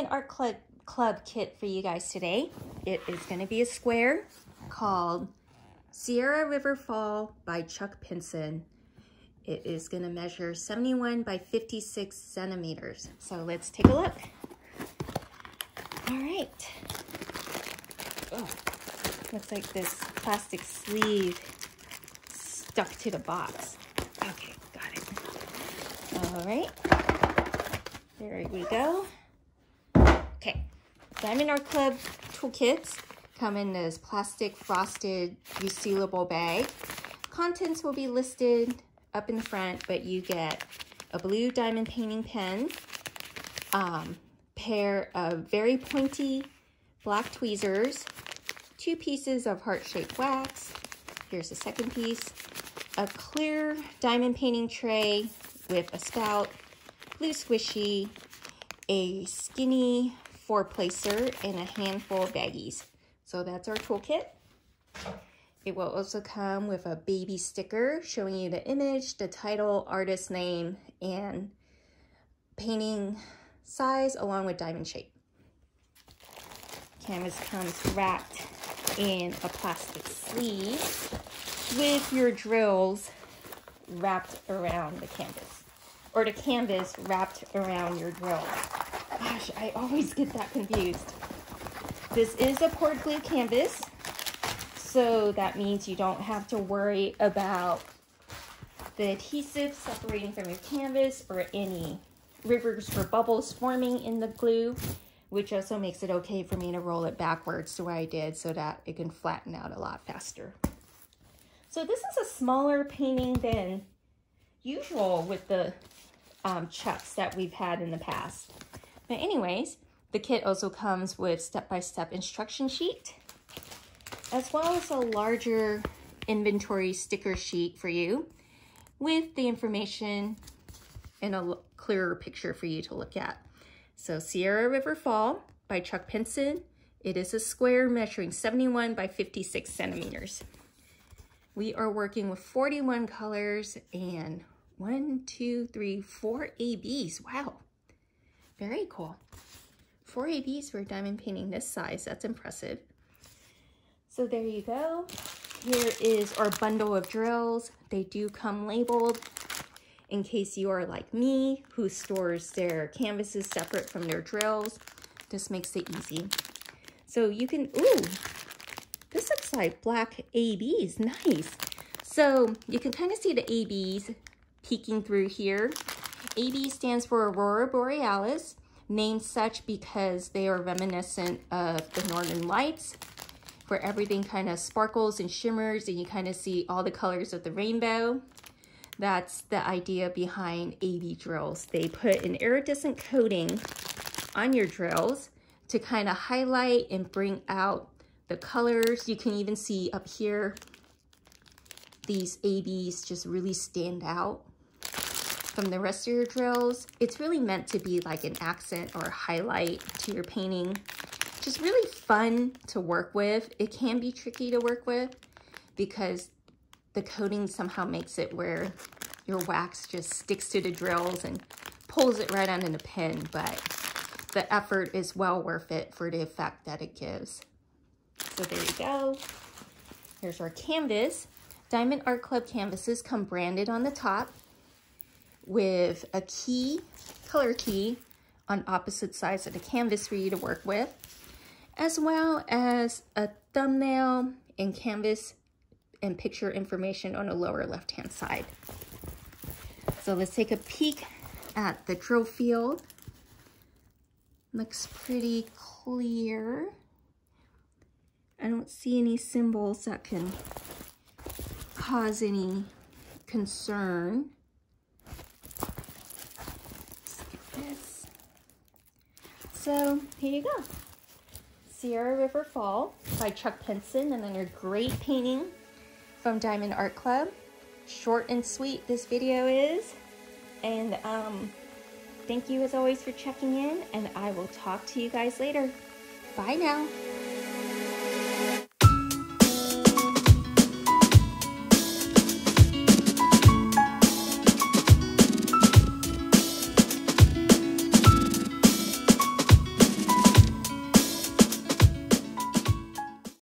Diamond Art Club, Club kit for you guys today. It is going to be a square called Sierra River Fall by Chuck Pinson. It is going to measure 71 by 56 centimeters. So let's take a look. All right. Oh, looks like this plastic sleeve stuck to the box. Okay, got it. All right. There we go. Diamond Art Club toolkits come in this plastic frosted resealable bag. Contents will be listed up in the front, but you get a blue diamond painting pen, um, pair of very pointy black tweezers, two pieces of heart-shaped wax. Here's the second piece. A clear diamond painting tray with a spout, blue squishy, a skinny four placer, and a handful of baggies. So that's our toolkit. It will also come with a baby sticker showing you the image, the title, artist name, and painting size along with diamond shape. Canvas comes wrapped in a plastic sleeve with your drills wrapped around the canvas or the canvas wrapped around your drill. Gosh, I always get that confused. This is a poured glue canvas, so that means you don't have to worry about the adhesive separating from your canvas or any rivers or bubbles forming in the glue, which also makes it okay for me to roll it backwards the way I did so that it can flatten out a lot faster. So this is a smaller painting than usual with the um, chucks that we've had in the past. But anyways, the kit also comes with step-by-step -step instruction sheet, as well as a larger inventory sticker sheet for you with the information in a clearer picture for you to look at. So Sierra River Fall by Chuck Pinson. It is a square measuring 71 by 56 centimeters. We are working with 41 colors and one, two, three, four ABs. Wow, very cool. Four ABs for diamond painting this size. That's impressive. So there you go. Here is our bundle of drills. They do come labeled in case you are like me who stores their canvases separate from their drills. This makes it easy. So you can, ooh, this looks like black ABs, nice. So you can kind of see the ABs peeking through here. AB stands for Aurora Borealis, named such because they are reminiscent of the Northern Lights, where everything kind of sparkles and shimmers and you kind of see all the colors of the rainbow. That's the idea behind AB drills. They put an iridescent coating on your drills to kind of highlight and bring out the colors. You can even see up here, these ABs just really stand out from the rest of your drills. It's really meant to be like an accent or a highlight to your painting. Just really fun to work with. It can be tricky to work with because the coating somehow makes it where your wax just sticks to the drills and pulls it right onto the pin, but the effort is well worth it for the effect that it gives. So there you go. Here's our canvas. Diamond Art Club canvases come branded on the top with a key, color key, on opposite sides of the canvas for you to work with, as well as a thumbnail and canvas and picture information on the lower left-hand side. So let's take a peek at the drill field. Looks pretty clear. I don't see any symbols that can cause any concern. So here you go. Sierra River Fall by Chuck then your great painting from Diamond Art Club. Short and sweet this video is. And um, thank you as always for checking in and I will talk to you guys later. Bye now.